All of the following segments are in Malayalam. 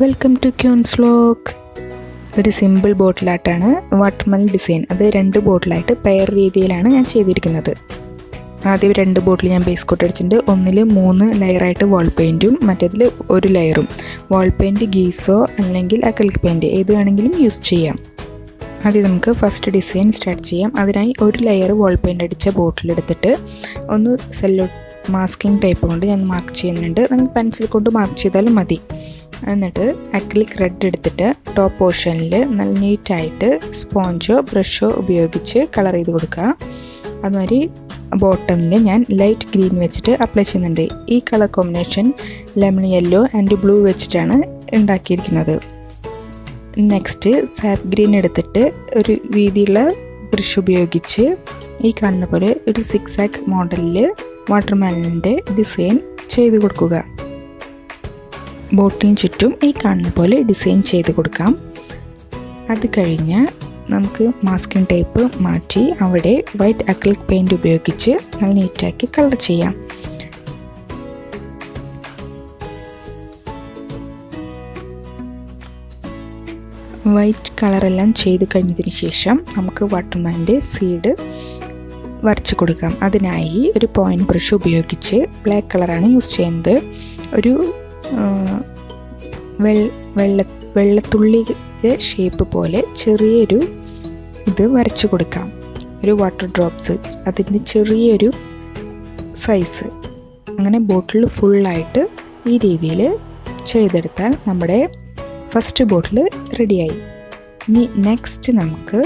വെൽക്കം ടു ക്യൂൻസ് വ്ലോഗ് ഒരു സിമ്പിൾ ബോട്ടിലായിട്ടാണ് വാട്ടർമെൽ ഡിസൈൻ അത് രണ്ട് ബോട്ടിലായിട്ട് പെയർ രീതിയിലാണ് ഞാൻ ചെയ്തിരിക്കുന്നത്. ആദ്യം രണ്ട് ബോട്ടിൽ ഞാൻ ബേസ് കോട്ട് അടിച്ചിട്ടുണ്ട്. ഒന്നിൽ മൂന്ന് ലെയറായിട്ട് വാൾ പെയിന്റും മറ്റേതിൽ ഒരു ലെയറും വാൾ പെയിന്റ് ഗീസോ അല്ലെങ്കിൽ അക്കലിക് പെയിന്റ് ഏത് വേണമെങ്കിലും യൂസ് ചെയ്യാം. ആദ്യം നമുക്ക് ഫസ്റ്റ് ഡിസൈൻ സ്റ്റാർട്ട് ചെയ്യാം. അതിനായി ഒരു ലെയർ വാൾ പെയിന്റ് അടിച്ച ബോട്ടിലെടുത്തിട്ട് ഒന്ന് സെല്ലോ മാസ്കിംഗ് ടൈപ്പ് കൊണ്ട് ഞാൻ മാർക്ക് ചെയ്യുന്നുണ്ട്. നമുക്ക് പെൻസിൽ കൊണ്ട് മാർക്ക് ചെയ്താലും മതി. എന്നിട്ട് അക്ലിക് റെഡ് എടുത്തിട്ട് ടോപ്പ് പോർഷനിൽ നല്ല നീറ്റായിട്ട് സ്പോഞ്ചോ ബ്രഷോ ഉപയോഗിച്ച് കളർ ചെയ്ത് കൊടുക്കുക. അതുമാതിരി ബോട്ടമിൽ ഞാൻ ലൈറ്റ് ഗ്രീൻ വെച്ചിട്ട് അപ്ലൈ ചെയ്യുന്നുണ്ട്. ഈ colour combination lemon yellow and blue വെച്ചിട്ടാണ് ഉണ്ടാക്കിയിരിക്കുന്നത്. നെക്സ്റ്റ് സാപ്പ് ഗ്രീൻ എടുത്തിട്ട് ഒരു വീതിയുള്ള ബ്രഷ് ഉപയോഗിച്ച് ഈ കാണുന്ന പോലെ ഒരു സിക്സ് ആക്ക് മോഡലിൽ വാട്ടർമാലിന്റെ ഡിസൈൻ ചെയ്ത് കൊടുക്കുക. ബോട്ടിന് ചുറ്റും ഈ കാണുന്ന പോലെ ഡിസൈൻ ചെയ്ത് കൊടുക്കാം. അത് കഴിഞ്ഞ് നമുക്ക് മാസ്കിംഗ് ടേപ്പ് മാറ്റി അവിടെ വൈറ്റ് അക്ലിക് പെയിന്റ് ഉപയോഗിച്ച് നല്ല നീറ്റാക്കി കളർ ചെയ്യാം. വൈറ്റ് കളറെല്ലാം ചെയ്ത് കഴിഞ്ഞതിന് ശേഷം നമുക്ക് വാട്ടർമാന്റെ സീഡ് വരച്ച് കൊടുക്കാം. അതിനായി ഒരു പോയിന്റ് ബ്രഷ് ഉപയോഗിച്ച് ബ്ലാക്ക് കളറാണ് യൂസ് ചെയ്യുന്നത്. ഒരു വെള്ള വെള്ളത്തുള്ളിയുടെ ഷേപ്പ് പോലെ ചെറിയൊരു ഇത് വരച്ച് കൊടുക്കാം. ഒരു വാട്ടർ ഡ്രോപ്സ് അതിന്റെ ചെറിയൊരു സൈസ് അങ്ങനെ ബോട്ടിൽ ഫുള്ളായിട്ട് ഈ രീതിയിൽ ചെയ്തെടുത്താൽ നമ്മുടെ ഫസ്റ്റ് ബോട്ടിൽ റെഡിയായി ഇനി നെക്സ്റ്റ് നമുക്ക്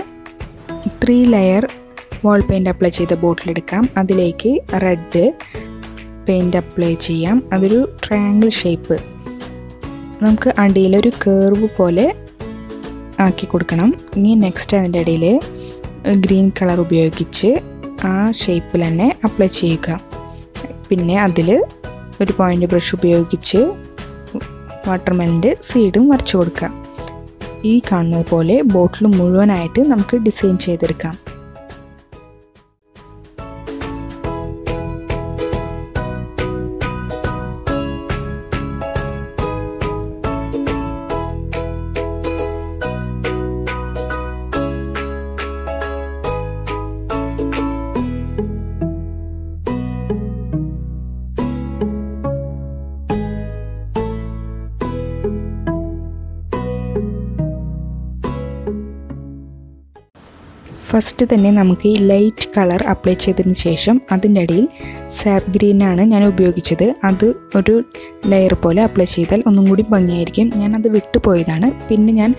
three layer wall paint apply ചെയ്ത ബോട്ടിൽ എടുക്കാം. അതിലേക്ക് റെഡ് പെയിന്റ് അപ്ലൈ ചെയ്യാം. അതൊരു ട്രയാങ്കിൾ ഷേപ്പ് നമുക്ക് അടിയിലൊരു കേർവ് പോലെ ആക്കി കൊടുക്കണം. ഇനി നെക്സ്റ്റ് അതിന്റെ ഇടയിൽ ഗ്രീൻ കളർ ഉപയോഗിച്ച് ആ ഷേപ്പിൽ തന്നെ അപ്ലൈ ചെയ്യുക. പിന്നെ അതിൽ ഒരു പോയിന്റ് ബ്രഷ് ഉപയോഗിച്ച് വാട്ടർമെലിന്റെ സീഡും വരച്ചു കൊടുക്കുക. ഈ കാണുന്നത് പോലെ ബോട്ടിൽ മുഴുവനായിട്ട് നമുക്ക് ഡിസൈൻ ചെയ്തെടുക്കാം. ഫസ്റ്റ് തന്നെ നമുക്ക് ഈ ലൈറ്റ് കളർ അപ്ലൈ ചെയ്തതിന് ശേഷം അതിന്റെ അടിയിൽ സാപ്പ് ഗ്രീനാണ് ഞാൻ ഉപയോഗിച്ചത്. അത് ഒരു ലെയർ പോലെ അപ്ലൈ ചെയ്താൽ ഒന്നും കൂടി ഭംഗിയായിരിക്കും. ഞാനത് വിട്ടുപോയതാണ് പിന്നെ ഞാൻ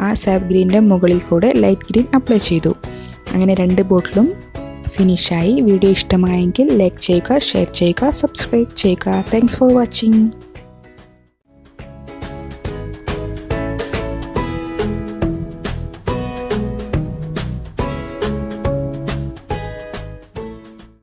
ആ സാപ്പ് ഗ്രീനിന്റെ മുകളിൽ കൂടെ ലൈറ്റ് ഗ്രീൻ അപ്ലൈ ചെയ്തു. അങ്ങനെ രണ്ട് ബോട്ടിലും ഫിനിഷായി വീഡിയോ ഇഷ്ടമായെങ്കിൽ ലൈക്ക് ചെയ്യുക ഷെയർ ചെയ്യുക സബ്സ്ക്രൈബ് ചെയ്യുക. Thanks for watching